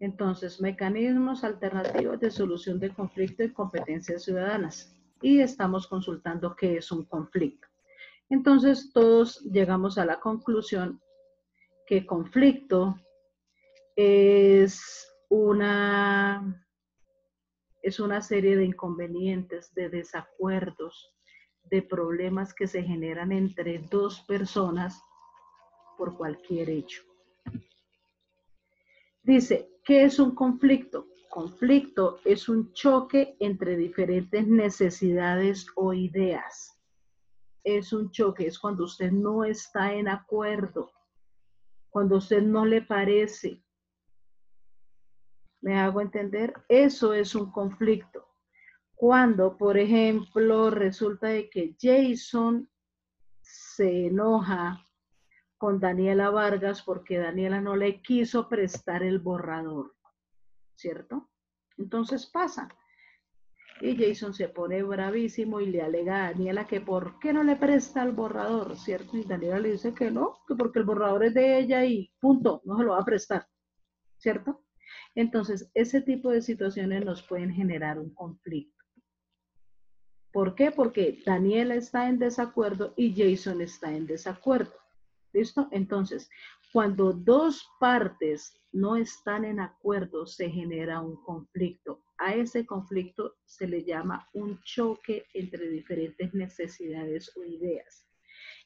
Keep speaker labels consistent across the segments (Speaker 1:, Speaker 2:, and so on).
Speaker 1: Entonces, mecanismos alternativos de solución de conflicto y competencias ciudadanas. Y estamos consultando qué es un conflicto. Entonces, todos llegamos a la conclusión que conflicto es una, es una serie de inconvenientes, de desacuerdos, de problemas que se generan entre dos personas por cualquier hecho. Dice, ¿qué es un conflicto? Conflicto es un choque entre diferentes necesidades o ideas. Es un choque, es cuando usted no está en acuerdo, cuando usted no le parece. ¿Me hago entender? Eso es un conflicto. Cuando, por ejemplo, resulta de que Jason se enoja con Daniela Vargas porque Daniela no le quiso prestar el borrador, ¿cierto? Entonces pasa. Y Jason se pone bravísimo y le alega a Daniela que por qué no le presta el borrador, ¿cierto? Y Daniela le dice que no, que porque el borrador es de ella y punto, no se lo va a prestar, ¿cierto? Entonces, ese tipo de situaciones nos pueden generar un conflicto. ¿Por qué? Porque Daniela está en desacuerdo y Jason está en desacuerdo. ¿Listo? Entonces, cuando dos partes no están en acuerdo, se genera un conflicto. A ese conflicto se le llama un choque entre diferentes necesidades o ideas.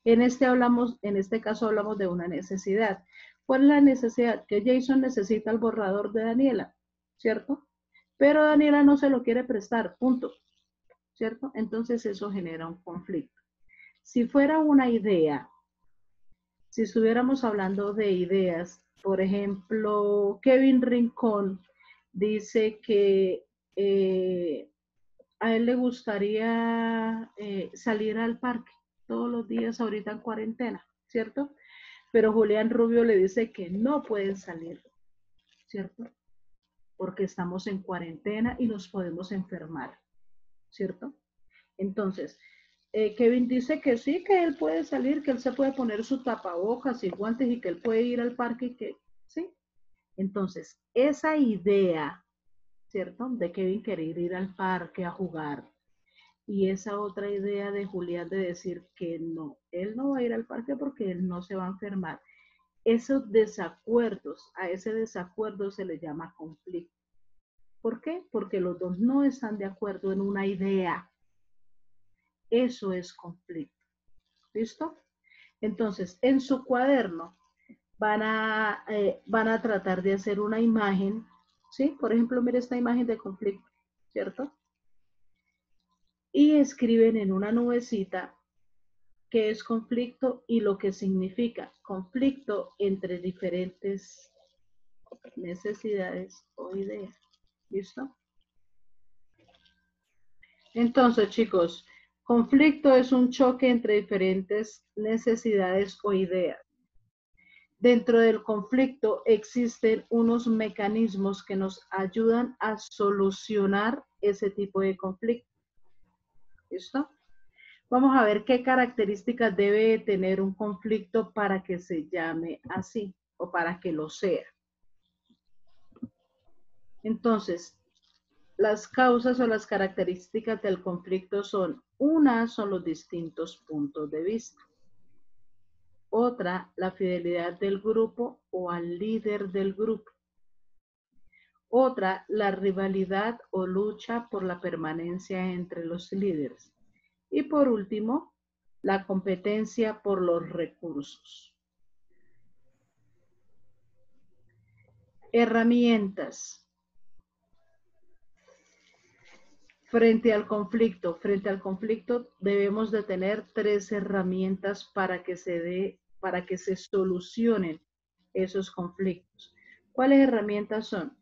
Speaker 1: En este, hablamos, en este caso hablamos de una necesidad. ¿Cuál es la necesidad? Que Jason necesita el borrador de Daniela, ¿cierto? Pero Daniela no se lo quiere prestar, punto. ¿Cierto? Entonces eso genera un conflicto. Si fuera una idea, si estuviéramos hablando de ideas, por ejemplo, Kevin Rincón dice que eh, a él le gustaría eh, salir al parque todos los días ahorita en cuarentena, ¿cierto? Pero Julián Rubio le dice que no pueden salir, ¿cierto? Porque estamos en cuarentena y nos podemos enfermar, ¿cierto? Entonces, eh, Kevin dice que sí, que él puede salir, que él se puede poner su tapabocas y guantes y que él puede ir al parque y que, sí. Entonces, esa idea, ¿cierto? De Kevin querer ir al parque a jugar y esa otra idea de Julián de decir que no, él no va a ir al parque porque él no se va a enfermar. Esos desacuerdos, a ese desacuerdo se le llama conflicto. ¿Por qué? Porque los dos no están de acuerdo en una idea. Eso es conflicto. ¿Listo? Entonces, en su cuaderno van a, eh, van a tratar de hacer una imagen, ¿sí? Por ejemplo, mire esta imagen de conflicto, ¿cierto? Y escriben en una nubecita qué es conflicto y lo que significa conflicto entre diferentes necesidades o ideas. ¿Listo? Entonces, chicos, Conflicto es un choque entre diferentes necesidades o ideas. Dentro del conflicto existen unos mecanismos que nos ayudan a solucionar ese tipo de conflicto. ¿Listo? Vamos a ver qué características debe tener un conflicto para que se llame así o para que lo sea. Entonces, las causas o las características del conflicto son, una son los distintos puntos de vista. Otra, la fidelidad del grupo o al líder del grupo. Otra, la rivalidad o lucha por la permanencia entre los líderes. Y por último, la competencia por los recursos. Herramientas. Frente al conflicto, frente al conflicto debemos de tener tres herramientas para que se dé, para que se solucionen esos conflictos. ¿Cuáles herramientas son?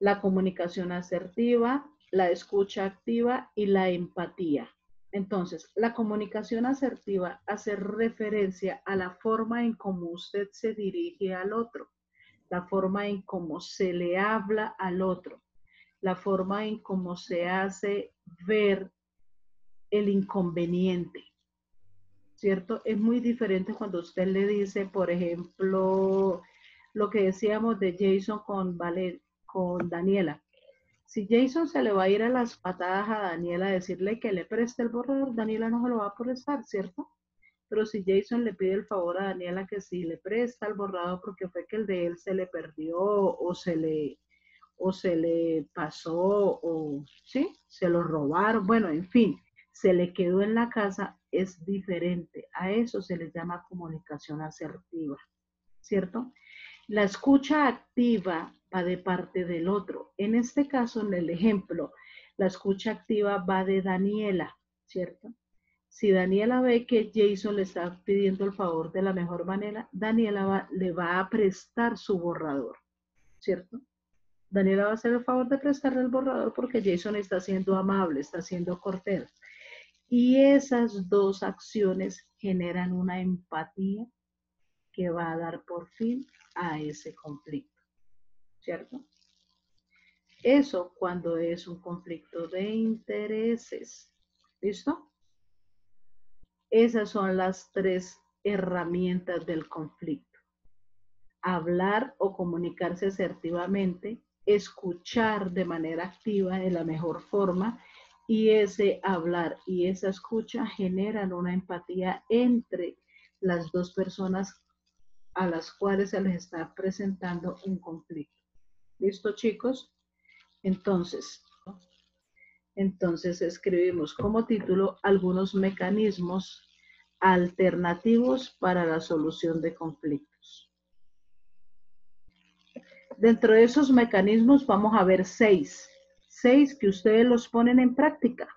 Speaker 1: La comunicación asertiva, la escucha activa y la empatía. Entonces, la comunicación asertiva hace referencia a la forma en cómo usted se dirige al otro, la forma en cómo se le habla al otro la forma en cómo se hace ver el inconveniente, ¿cierto? Es muy diferente cuando usted le dice, por ejemplo, lo que decíamos de Jason con, con Daniela. Si Jason se le va a ir a las patadas a Daniela a decirle que le preste el borrador, Daniela no se lo va a prestar, ¿cierto? Pero si Jason le pide el favor a Daniela que si le presta el borrador porque fue que el de él se le perdió o se le, o se le pasó o sí, se lo robaron, bueno, en fin, se le quedó en la casa, es diferente. A eso se le llama comunicación asertiva, ¿cierto? La escucha activa va de parte del otro. En este caso, en el ejemplo, la escucha activa va de Daniela, ¿cierto? Si Daniela ve que Jason le está pidiendo el favor de la mejor manera, Daniela le va a prestar su borrador, ¿cierto? Daniela va a hacer el favor de prestarle el borrador porque Jason está siendo amable, está siendo cortés. Y esas dos acciones generan una empatía que va a dar por fin a ese conflicto, ¿cierto? Eso cuando es un conflicto de intereses. ¿Listo? Esas son las tres herramientas del conflicto. Hablar o comunicarse asertivamente, escuchar de manera activa de la mejor forma y ese hablar y esa escucha generan una empatía entre las dos personas a las cuales se les está presentando un conflicto. ¿Listo, chicos? Entonces, entonces escribimos como título algunos mecanismos alternativos para la solución de conflictos. Dentro de esos mecanismos vamos a ver seis. Seis que ustedes los ponen en práctica.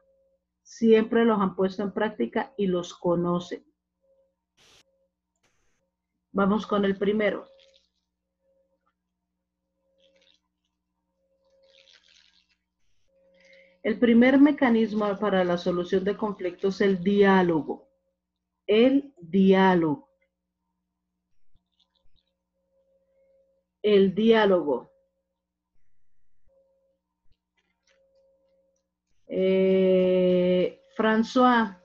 Speaker 1: Siempre los han puesto en práctica y los conocen. Vamos con el primero. El primer mecanismo para la solución de conflictos es el diálogo. El diálogo. El diálogo. Eh, François.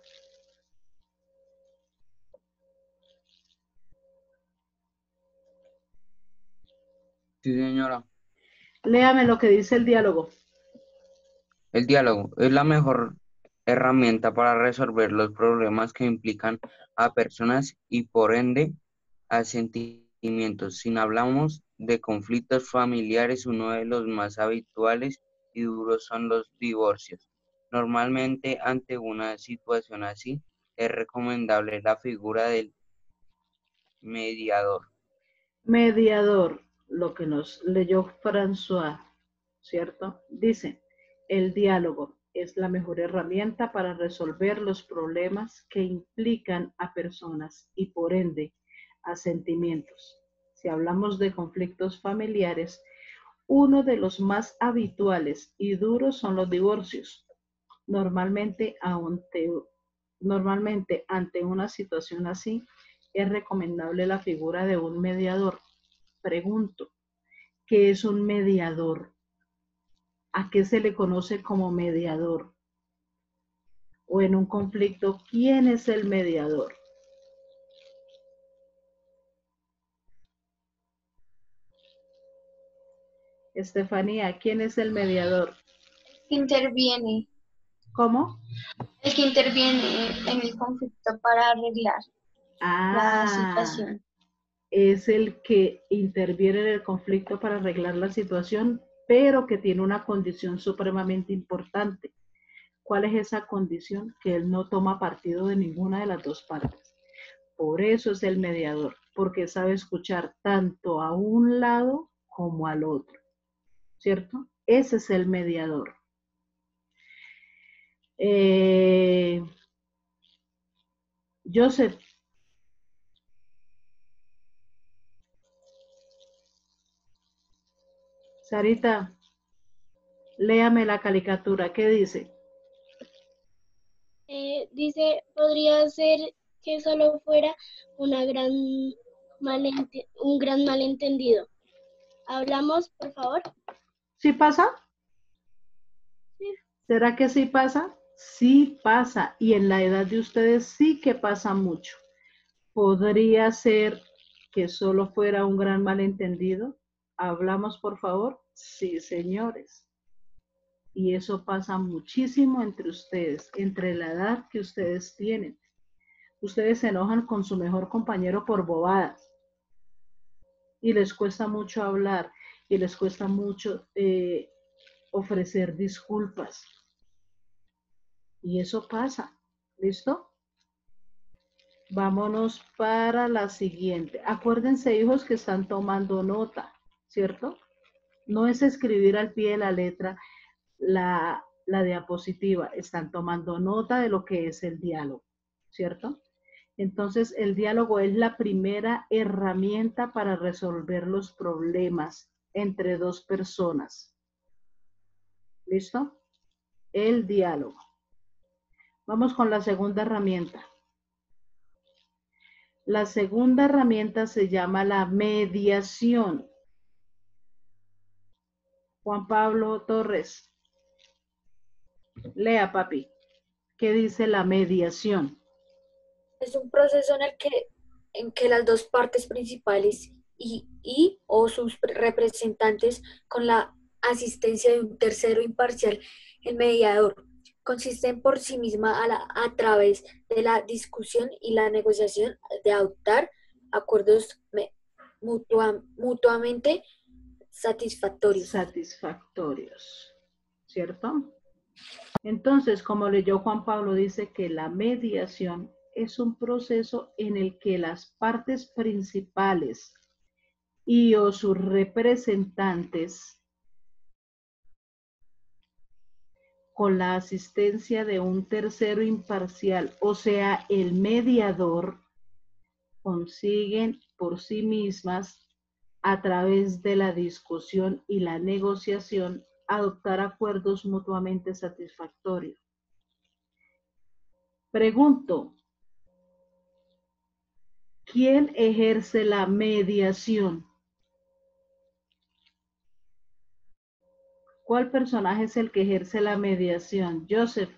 Speaker 2: Sí, señora.
Speaker 1: Léame lo que dice el diálogo.
Speaker 2: El diálogo es la mejor herramienta para resolver los problemas que implican a personas y por ende a sentimientos. Si hablamos de conflictos familiares, uno de los más habituales y duros son los divorcios. Normalmente ante una situación así es recomendable la figura del mediador.
Speaker 1: Mediador, lo que nos leyó François, ¿cierto? Dice, el diálogo es la mejor herramienta para resolver los problemas que implican a personas y por ende a sentimientos. Si hablamos de conflictos familiares, uno de los más habituales y duros son los divorcios. Normalmente, ante, normalmente ante una situación así, es recomendable la figura de un mediador. Pregunto, ¿qué es un mediador? ¿A qué se le conoce como mediador? O en un conflicto, ¿quién es el mediador? Estefanía, ¿quién es el mediador?
Speaker 3: Interviene.
Speaker 1: ¿Cómo?
Speaker 3: El que interviene en el conflicto para arreglar la
Speaker 1: Ah,
Speaker 3: situación.
Speaker 1: es el que interviene en el conflicto para arreglar la situación, pero que tiene una condición supremamente importante. ¿Cuál es esa condición? Que él no toma partido de ninguna de las dos partes. Por eso es el mediador, porque sabe escuchar tanto a un lado como al otro. ¿Cierto? Ese es el mediador. Eh, Joseph, Sarita, léame la caricatura. ¿Qué dice?
Speaker 4: Eh, dice, podría ser que solo fuera una gran un gran malentendido. ¿Hablamos, por favor?
Speaker 1: ¿Sí pasa? ¿Será que sí pasa? Sí pasa. Y en la edad de ustedes sí que pasa mucho. Podría ser que solo fuera un gran malentendido? ¿Hablamos, por favor? Sí, señores. Y eso pasa muchísimo entre ustedes, entre la edad que ustedes tienen. Ustedes se enojan con su mejor compañero por bobadas. Y les cuesta mucho hablar y les cuesta mucho eh, ofrecer disculpas. Y eso pasa. ¿Listo? Vámonos para la siguiente. Acuérdense, hijos, que están tomando nota, ¿cierto? No es escribir al pie de la letra la, la diapositiva, están tomando nota de lo que es el diálogo, ¿cierto? Entonces, el diálogo es la primera herramienta para resolver los problemas entre dos personas. ¿Listo? El diálogo. Vamos con la segunda herramienta. La segunda herramienta se llama la mediación. Juan Pablo Torres. Lea, papi. ¿Qué dice la mediación?
Speaker 5: Es un proceso en el que, en que las dos partes principales y, o sus representantes con la asistencia de un tercero imparcial, el mediador, consisten por sí misma a, a través de la discusión y la negociación de adoptar acuerdos mutuamente satisfactorios.
Speaker 1: Satisfactorios, ¿cierto? Entonces, como leyó Juan Pablo, dice que la mediación es un proceso en el que las partes principales y o sus representantes con la asistencia de un tercero imparcial, o sea, el mediador, consiguen por sí mismas, a través de la discusión y la negociación, adoptar acuerdos mutuamente satisfactorios. Pregunto, ¿quién ejerce la mediación? ¿Cuál personaje es el que ejerce la mediación? Joseph.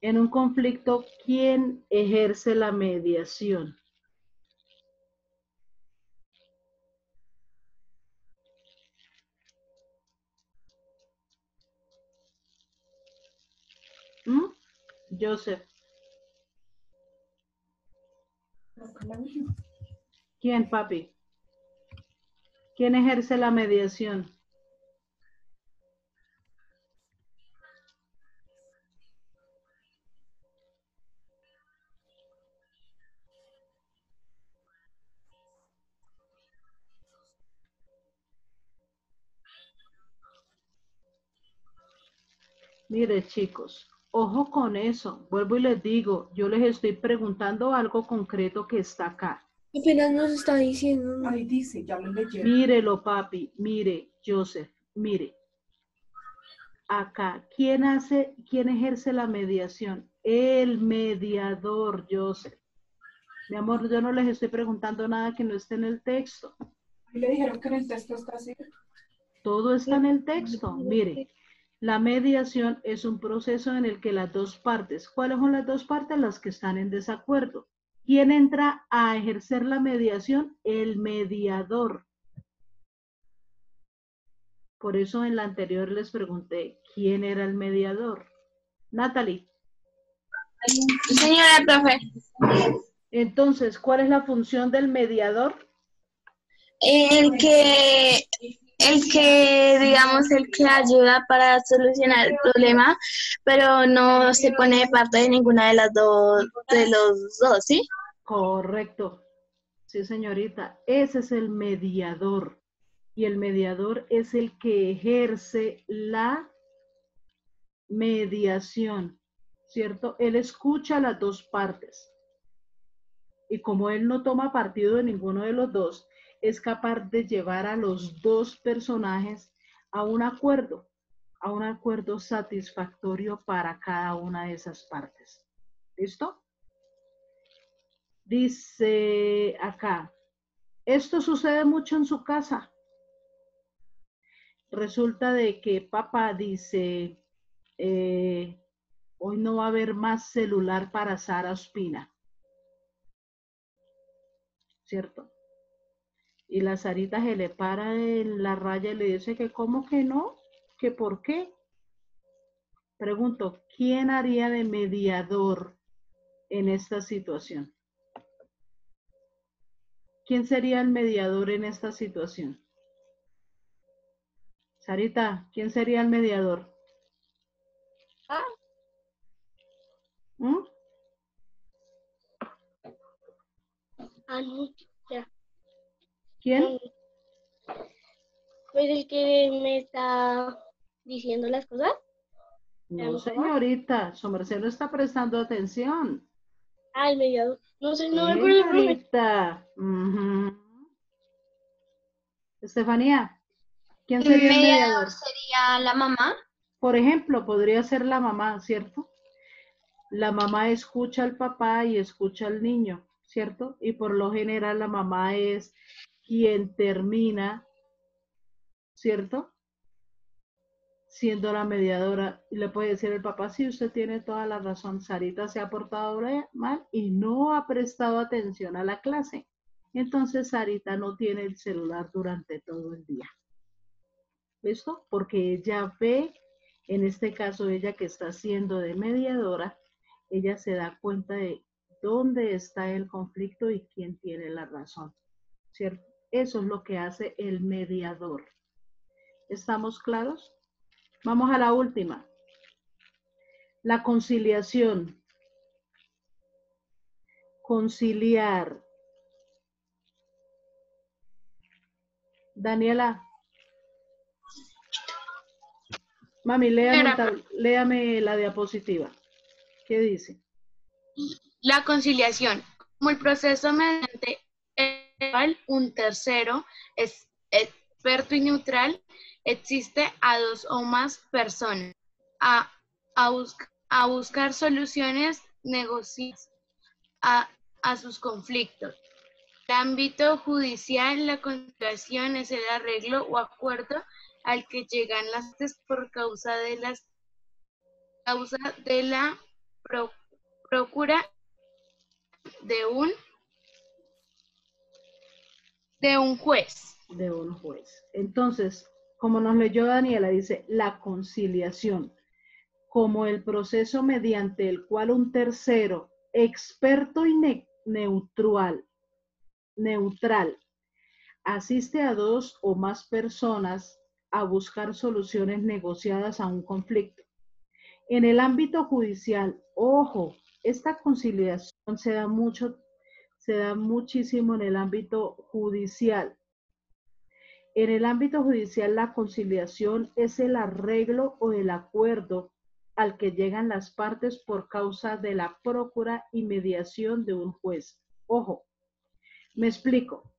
Speaker 1: En un conflicto, ¿quién ejerce la mediación? ¿Mm? Joseph. ¿Quién, papi? ¿Quién ejerce la mediación? Mire, chicos, ojo con eso. Vuelvo y les digo, yo les estoy preguntando algo concreto que está acá.
Speaker 5: Apenas nos está diciendo.
Speaker 6: Ahí dice, ya lo leyeron.
Speaker 1: Mírelo, papi, mire, Joseph, mire. Acá, ¿quién hace, quién ejerce la mediación? El mediador, Joseph. Mi amor, yo no les estoy preguntando nada que no esté en el texto.
Speaker 6: Y le dijeron que en el texto está así.
Speaker 1: Todo está en el texto. Mire, la mediación es un proceso en el que las dos partes, ¿cuáles son las dos partes? Las que están en desacuerdo. ¿Quién entra a ejercer la mediación? El mediador. Por eso en la anterior les pregunté, ¿quién era el mediador? Natalie.
Speaker 3: Señora profe,
Speaker 1: Entonces, ¿cuál es la función del mediador?
Speaker 3: el que, el que, digamos, el que ayuda para solucionar el problema, pero no se pone de parte de ninguna de las dos, de los dos, ¿sí?
Speaker 1: Correcto. Sí, señorita. Ese es el mediador. Y el mediador es el que ejerce la mediación, ¿cierto? Él escucha las dos partes. Y como él no toma partido de ninguno de los dos, es capaz de llevar a los dos personajes a un acuerdo, a un acuerdo satisfactorio para cada una de esas partes. ¿Listo? Dice acá, esto sucede mucho en su casa. Resulta de que papá dice, eh, hoy no va a haber más celular para Sara Ospina. ¿cierto? Y la Sarita se le para en la raya y le dice que cómo que no, que por qué. Pregunto, ¿quién haría de mediador en esta situación? ¿Quién sería el mediador en esta situación? Sarita, ¿quién sería el mediador?
Speaker 4: Ah.
Speaker 1: ¿Mm? ¿Quién?
Speaker 4: Pues el que me está diciendo las cosas.
Speaker 1: No, señorita, su merced no está prestando atención.
Speaker 4: Ah, el mediador. No sé, no me acuerdo.
Speaker 1: Estefanía, ¿quién
Speaker 3: El
Speaker 1: sería el
Speaker 3: mediador
Speaker 1: mediador?
Speaker 3: sería la mamá.
Speaker 1: Por ejemplo, podría ser la mamá, ¿cierto? La mamá escucha al papá y escucha al niño, ¿cierto? Y por lo general la mamá es quien termina, ¿cierto? Siendo la mediadora. Y le puede decir el papá, sí, usted tiene toda la razón, Sarita se ha portado mal y no ha prestado atención a la clase. Entonces Sarita no tiene el celular durante todo el día. ¿Listo? Porque ella ve, en este caso ella que está siendo de mediadora, ella se da cuenta de dónde está el conflicto y quién tiene la razón. ¿Cierto? Eso es lo que hace el mediador. ¿Estamos claros? Vamos a la última. La conciliación. Conciliar. Daniela. Mami, léame, tab- la diapositiva. ¿Qué dice?
Speaker 3: La conciliación, como el proceso mediante un tercero es experto y neutral existe a dos o más personas a, a, a buscar soluciones negociadas a, a sus conflictos. El ámbito judicial, la conciliación es el arreglo o acuerdo al que llegan las partes por causa de las causa de la pro- procura de un de un juez.
Speaker 1: de un juez. Entonces, como nos leyó Daniela, dice la conciliación como el proceso mediante el cual un tercero, experto y ne- neutral, neutral, asiste a dos o más personas a buscar soluciones negociadas a un conflicto. En el ámbito judicial, ojo, esta conciliación se da mucho, se da muchísimo en el ámbito judicial. En el ámbito judicial, la conciliación es el arreglo o el acuerdo al que llegan las partes por causa de la procura y mediación de un juez. Ojo, me explico.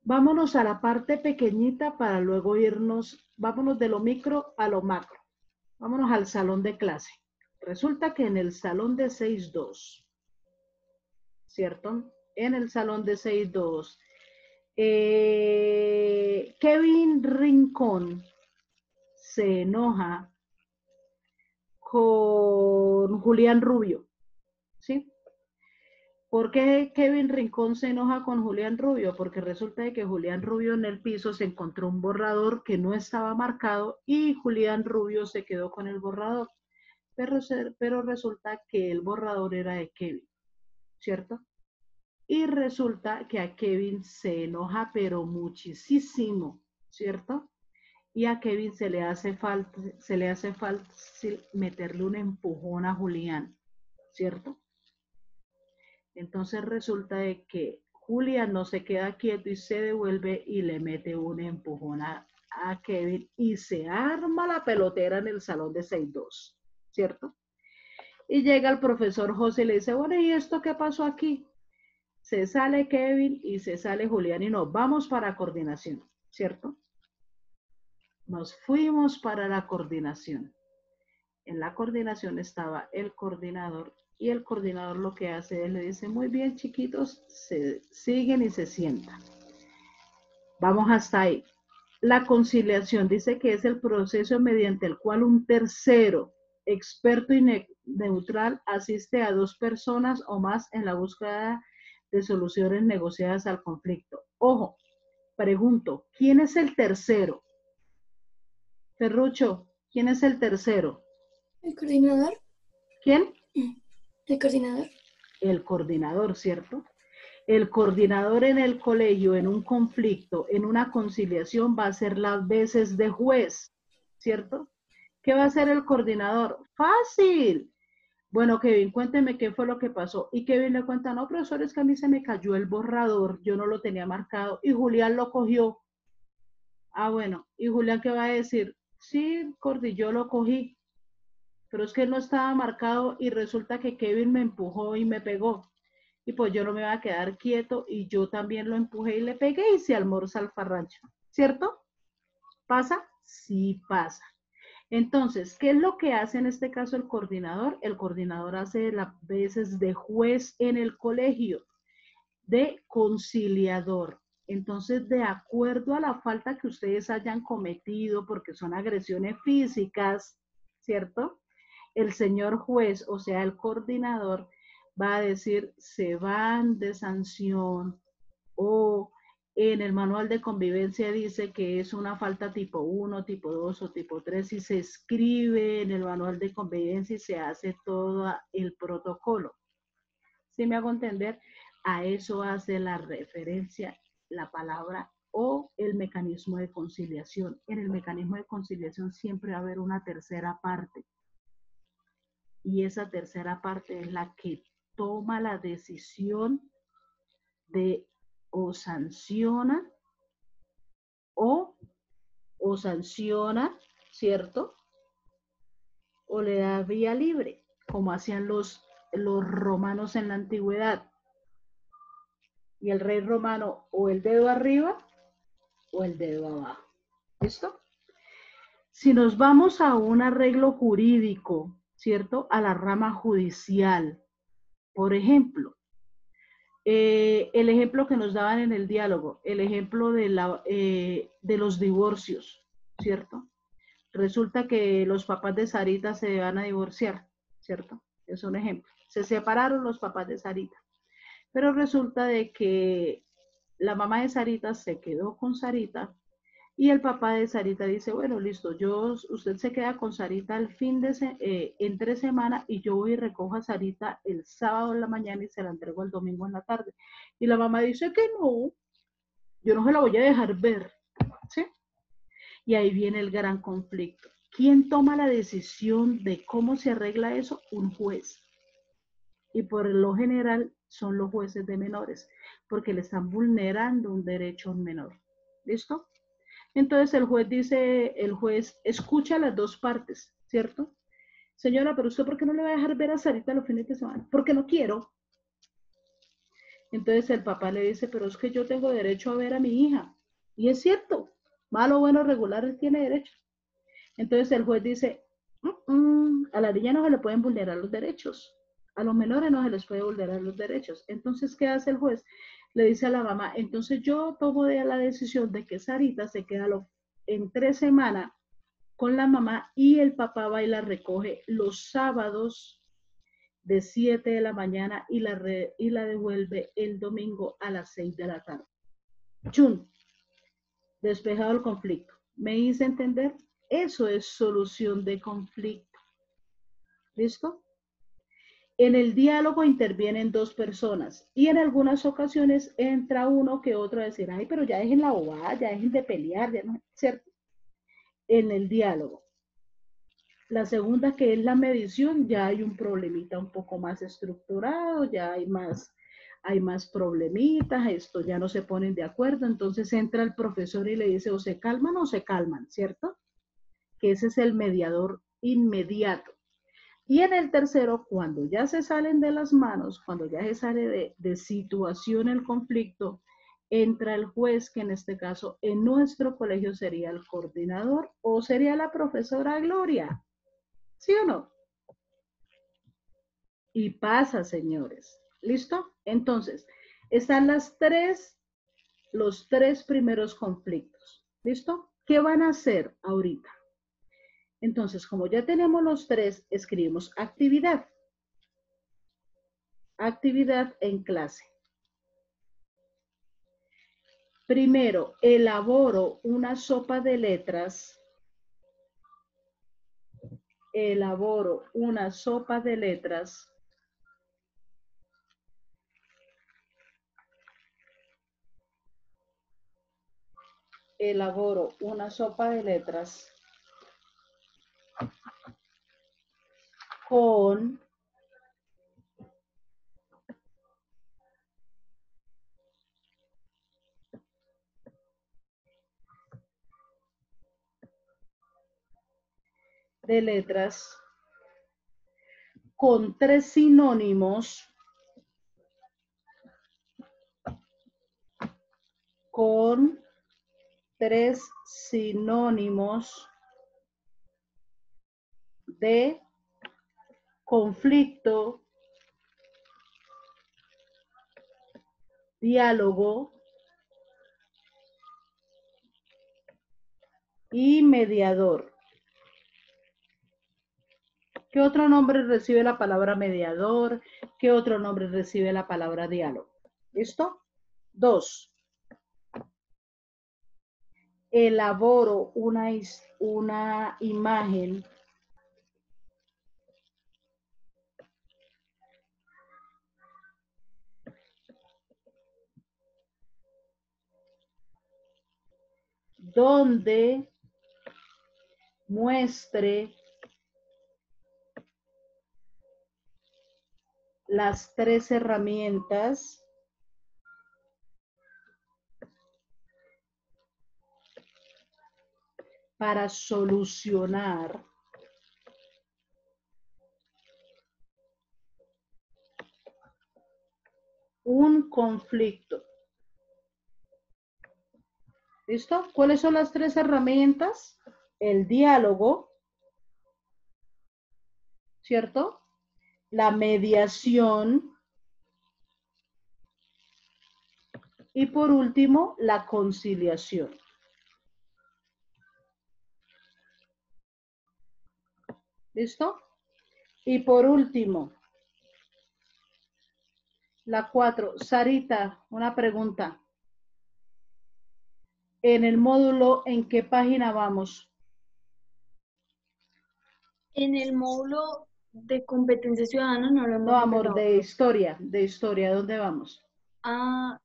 Speaker 1: Vámonos a la parte pequeñita para luego irnos, vámonos de lo micro a lo macro. Vámonos al salón de clase. Resulta que en el salón de 6.2, ¿cierto? En el salón de 6.2, eh, Kevin Rincón se enoja con Julián Rubio, ¿sí? ¿Por qué Kevin Rincón se enoja con Julián Rubio? Porque resulta de que Julián Rubio en el piso se encontró un borrador que no estaba marcado y Julián Rubio se quedó con el borrador. Pero, pero resulta que el borrador era de Kevin, ¿cierto? Y resulta que a Kevin se enoja, pero muchísimo, ¿cierto? Y a Kevin se le hace falta, se le hace fácil meterle un empujón a Julián, ¿cierto? Entonces resulta de que Julián no se queda quieto y se devuelve y le mete un empujón a, a Kevin y se arma la pelotera en el salón de 6-2, ¿cierto? Y llega el profesor José y le dice, bueno, ¿y esto qué pasó aquí? Se sale Kevin y se sale Julián y nos vamos para coordinación, ¿cierto? Nos fuimos para la coordinación. En la coordinación estaba el coordinador y el coordinador lo que hace es le dice, muy bien chiquitos, se siguen y se sientan. Vamos hasta ahí. La conciliación dice que es el proceso mediante el cual un tercero, experto y ne- neutral, asiste a dos personas o más en la búsqueda de soluciones negociadas al conflicto. Ojo, pregunto, ¿quién es el tercero? Ferrucho, ¿quién es el tercero?
Speaker 7: El coordinador.
Speaker 1: ¿Quién?
Speaker 7: El coordinador.
Speaker 1: El coordinador, ¿cierto? El coordinador en el colegio, en un conflicto, en una conciliación, va a ser las veces de juez, ¿cierto? ¿Qué va a hacer el coordinador? Fácil. Bueno, Kevin, cuénteme qué fue lo que pasó. Y Kevin le cuenta, no, profesor, es que a mí se me cayó el borrador, yo no lo tenía marcado y Julián lo cogió. Ah, bueno, ¿y Julián qué va a decir? Sí, Cordi, yo lo cogí, pero es que no estaba marcado y resulta que Kevin me empujó y me pegó. Y pues yo no me voy a quedar quieto y yo también lo empujé y le pegué y se almorza al farrancho. ¿Cierto? ¿Pasa? Sí pasa. Entonces, ¿qué es lo que hace en este caso el coordinador? El coordinador hace las veces de juez en el colegio, de conciliador. Entonces, de acuerdo a la falta que ustedes hayan cometido, porque son agresiones físicas, ¿cierto? El señor juez, o sea, el coordinador, va a decir se van de sanción o en el manual de convivencia dice que es una falta tipo 1, tipo 2 o tipo 3 y se escribe en el manual de convivencia y se hace todo el protocolo. ¿Sí me hago entender? A eso hace la referencia la palabra o el mecanismo de conciliación. En el mecanismo de conciliación siempre va a haber una tercera parte. Y esa tercera parte es la que toma la decisión de o sanciona o, o sanciona, ¿cierto? O le da vía libre, como hacían los, los romanos en la antigüedad. Y el rey romano o el dedo arriba o el dedo abajo. ¿Listo? Si nos vamos a un arreglo jurídico, ¿cierto? A la rama judicial, por ejemplo, eh, el ejemplo que nos daban en el diálogo, el ejemplo eh, de los divorcios, ¿cierto? Resulta que los papás de Sarita se van a divorciar, ¿cierto? Es un ejemplo. Se separaron los papás de Sarita. Pero resulta de que la mamá de Sarita se quedó con Sarita y el papá de Sarita dice, bueno, listo, yo, usted se queda con Sarita el fin de, eh, entre semana y yo voy y recojo a Sarita el sábado en la mañana y se la entrego el domingo en la tarde. Y la mamá dice que no, yo no se la voy a dejar ver, ¿sí? Y ahí viene el gran conflicto. ¿Quién toma la decisión de cómo se arregla eso? Un juez. Y por lo general son los jueces de menores, porque le están vulnerando un derecho a un menor. ¿Listo? Entonces el juez dice, el juez escucha las dos partes, ¿cierto? Señora, pero usted ¿por qué no le va a dejar ver a Sarita los fines de semana? Porque no quiero. Entonces el papá le dice, pero es que yo tengo derecho a ver a mi hija. Y es cierto, malo, bueno, regular, él tiene derecho. Entonces el juez dice, "Mm, mm, a la niña no se le pueden vulnerar los derechos. A los menores no se les puede vulnerar los derechos. Entonces, ¿qué hace el juez? Le dice a la mamá, entonces yo tomo la decisión de que Sarita se queda en tres semanas con la mamá y el papá va y la recoge los sábados de 7 de la mañana y la, y la devuelve el domingo a las 6 de la tarde. Chun, despejado el conflicto. ¿Me hice entender? Eso es solución de conflicto. ¿Listo? En el diálogo intervienen dos personas y en algunas ocasiones entra uno que otro a decir, ay, pero ya dejen la bobada, ya dejen de pelear, ya no, ¿cierto? En el diálogo. La segunda, que es la medición, ya hay un problemita un poco más estructurado, ya hay más, hay más problemitas, esto ya no se ponen de acuerdo, entonces entra el profesor y le dice, o se calman o se calman, ¿cierto? Que ese es el mediador inmediato. Y en el tercero, cuando ya se salen de las manos, cuando ya se sale de, situación el conflicto, entra el juez, que en este caso en nuestro colegio sería el coordinador o sería la profesora Gloria. ¿Sí o no? Y pasa, señores. ¿Listo? Entonces, están las tres, los tres primeros conflictos. ¿Listo? ¿Qué van a hacer ahorita? Entonces, como ya tenemos los tres, escribimos actividad. Actividad en clase. Primero, elaboro una sopa de letras. Elaboro una sopa de letras. Elaboro una sopa de letras con de letras con tres sinónimos con tres sinónimos de conflicto, diálogo y mediador. ¿Qué otro nombre recibe la palabra mediador? ¿Qué otro nombre recibe la palabra diálogo? ¿Listo? Dos. Elaboro una, una imagen donde muestre las tres herramientas para solucionar un conflicto. ¿Listo? ¿Cuáles son las tres herramientas? El diálogo, ¿cierto? La mediación y por último, la conciliación. ¿Listo? Y por último, la cuatro. Sarita, una pregunta. En el módulo, ¿en qué página vamos?
Speaker 3: En el módulo de competencia ciudadana no lo hemos
Speaker 1: No, amor, de historia, de historia, ¿dónde vamos?
Speaker 3: Ah,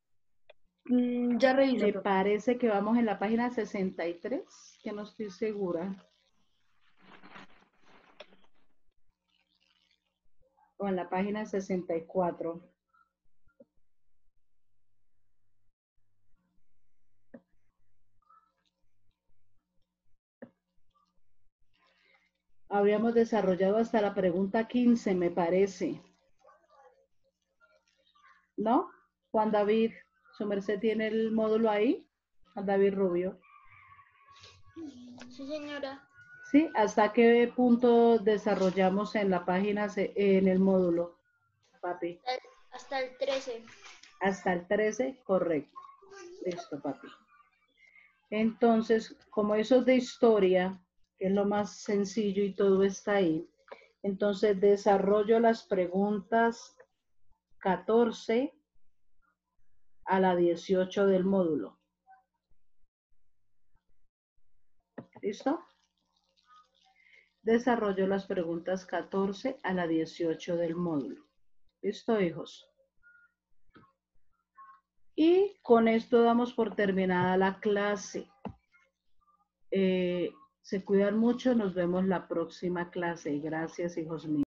Speaker 3: mm, ya reviso.
Speaker 1: Me parece que vamos en la página 63, que no estoy segura. O en la página 64. Habríamos desarrollado hasta la pregunta 15, me parece. ¿No? Juan David, su merced tiene el módulo ahí. Juan David Rubio.
Speaker 4: Sí, señora.
Speaker 1: ¿Sí? ¿Hasta qué punto desarrollamos en la página, en el módulo, papi?
Speaker 4: Hasta el 13.
Speaker 1: Hasta el 13, correcto. Listo, papi. Entonces, como eso es de historia, es lo más sencillo y todo está ahí, entonces desarrollo las preguntas 14 a la 18 del módulo. ¿Listo? Desarrollo las preguntas 14 a la 18 del módulo. ¿Listo, hijos? Y con esto damos por terminada la clase. Eh, se cuidan mucho, nos vemos la próxima clase. Gracias, hijos míos.